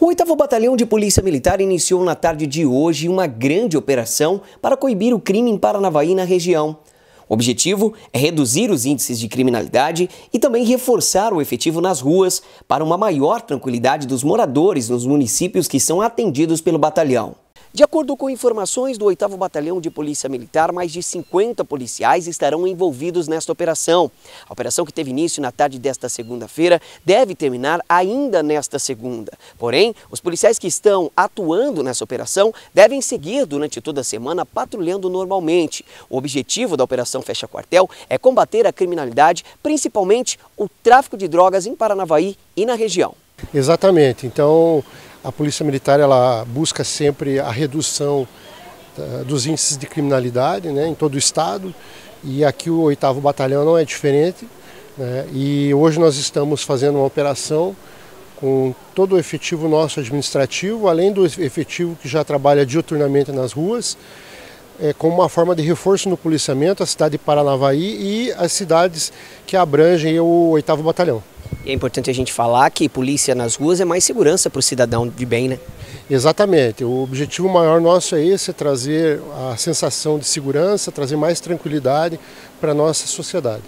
O 8 Batalhão de Polícia Militar iniciou na tarde de hoje uma grande operação para coibir o crime em Paranavaí na região. O objetivo é reduzir os índices de criminalidade e também reforçar o efetivo nas ruas para uma maior tranquilidade dos moradores nos municípios que são atendidos pelo batalhão. De acordo com informações do 8 Batalhão de Polícia Militar, mais de 50 policiais estarão envolvidos nesta operação. A operação que teve início na tarde desta segunda-feira deve terminar ainda nesta segunda. Porém, os policiais que estão atuando nessa operação devem seguir durante toda a semana patrulhando normalmente. O objetivo da Operação Fecha Quartel é combater a criminalidade, principalmente o tráfico de drogas em Paranavaí e na região. Exatamente. Então, a Polícia Militar ela busca sempre a redução uh, dos índices de criminalidade né, em todo o estado e aqui o 8 Batalhão não é diferente. Né, e hoje nós estamos fazendo uma operação com todo o efetivo nosso administrativo, além do efetivo que já trabalha diuturnamente nas ruas, é, como uma forma de reforço no policiamento, a cidade de Paranavaí e as cidades que abrangem o 8 Batalhão. E é importante a gente falar que polícia nas ruas é mais segurança para o cidadão de bem, né? Exatamente. O objetivo maior nosso é esse, é trazer a sensação de segurança, trazer mais tranquilidade para a nossa sociedade.